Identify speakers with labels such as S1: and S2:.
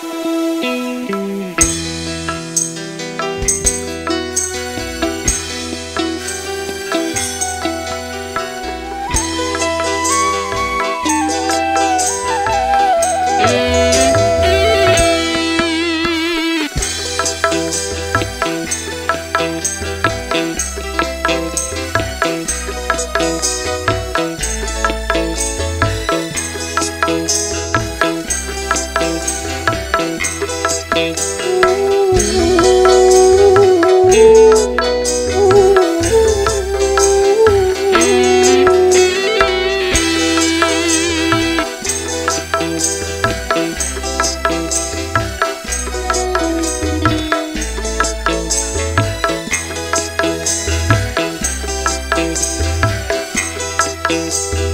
S1: Bye. this.